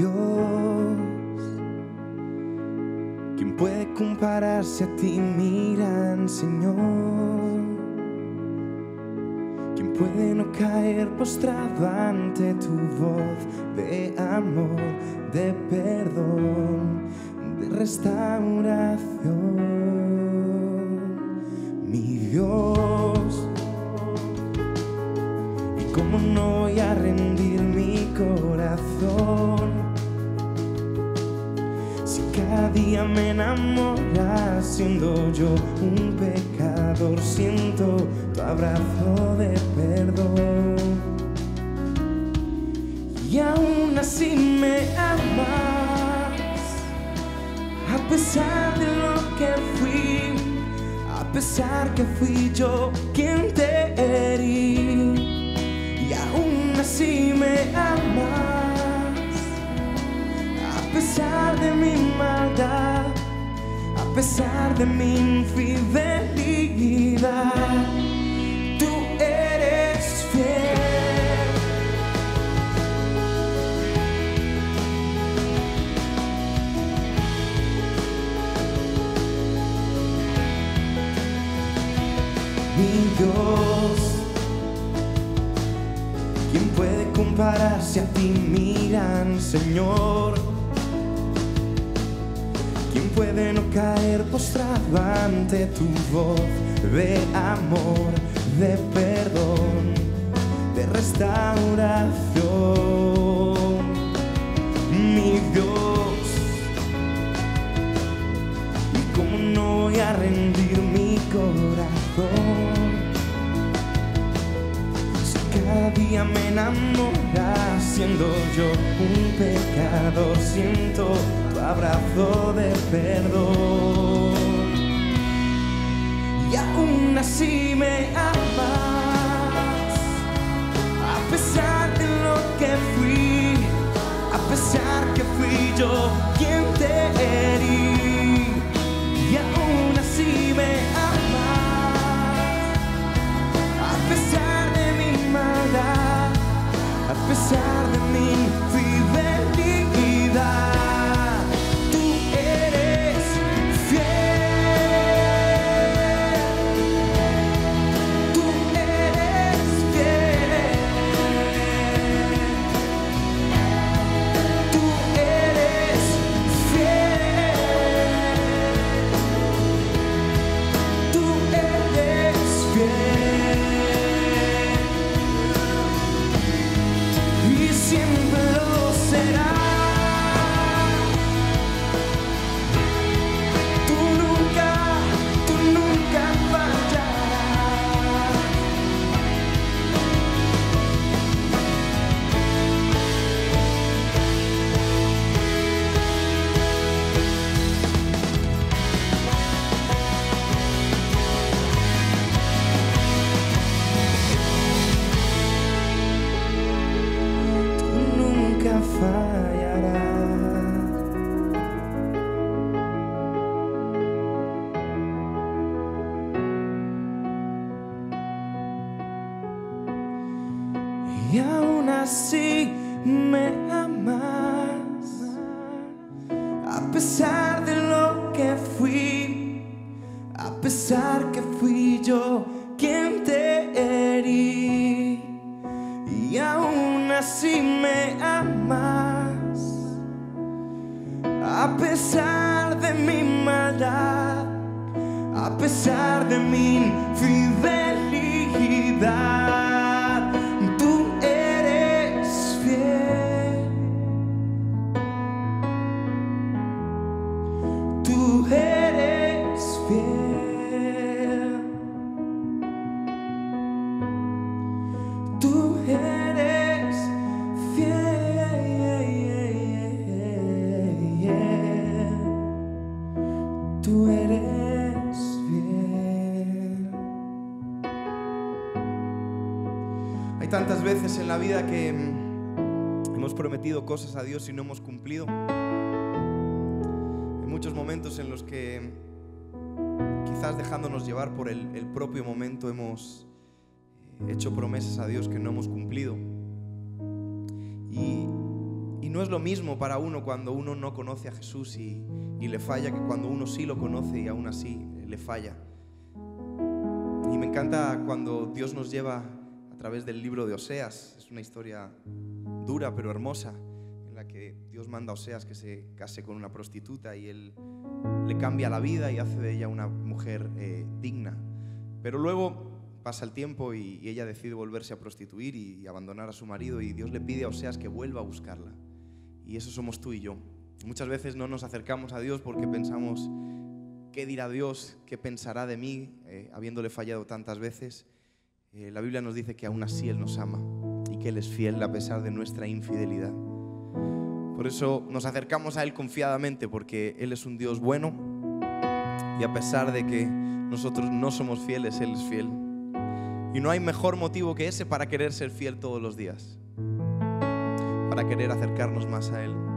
Dios. ¿Quién puede compararse a ti, mi gran Señor? ¿Quién puede no caer postrado ante tu voz de amor, de perdón, de restauración? Mi Dios, ¿y cómo no voy a rendir mi corazón? Cada día me enamoras siendo yo un pecador, siento tu abrazo de perdón. Y aún así me amas, a pesar de lo que fui, a pesar que fui yo quien te herí. Y aún así me amas pesar de mi maldad, a pesar de mi infidelidad, tú eres fiel. Mi Dios, ¿quién puede compararse a ti, mi gran Señor? ¿Quién puede no caer postrado ante tu voz de amor, de perdón, de restauración? Mi Dios, ¿y cómo no voy a rendir mi corazón? Si cada día me enamoras siendo yo un pecador, siento tu abrazo de perdón. Y aún así me amas, a pesar de lo que fui, a pesar que fui yo siempre lo serás. Así me amas, a pesar de lo que fui, a pesar que fui yo quien te herí. Y aún así me amas, a pesar de mi maldad, a pesar de mi infidelidad, Tú eres fiel. Tú eres fiel. Tú eres fiel. Hay tantas veces en la vida que mm, hemos prometido cosas a Dios y no hemos cumplido. Muchos momentos en los que quizás dejándonos llevar por el, propio momento hemos eh, hecho promesas a Dios que no hemos cumplido. Y, no es lo mismo para uno cuando uno no conoce a Jesús y, y le falla que cuando uno sí lo conoce y aún así le falla. Y me encanta cuando Dios nos lleva a través del libro de Oseas. Es una historia dura pero hermosa que Dios manda a Oseas que se case con una prostituta y él le cambia la vida y hace de ella una mujer eh, digna. Pero luego pasa el tiempo y, ella decide volverse a prostituir y, y abandonar a su marido y Dios le pide a Oseas que vuelva a buscarla. Y eso somos tú y yo. Muchas veces no nos acercamos a Dios porque pensamos, ¿qué dirá Dios? ¿Qué pensará de mí eh, habiéndole fallado tantas veces? Eh, la Biblia nos dice que aún así Él nos ama y que Él es fiel a pesar de nuestra infidelidad. Por eso nos acercamos a Él confiadamente porque Él es un Dios bueno y a pesar de que nosotros no somos fieles, Él es fiel. Y no hay mejor motivo que ese para querer ser fiel todos los días, para querer acercarnos más a Él.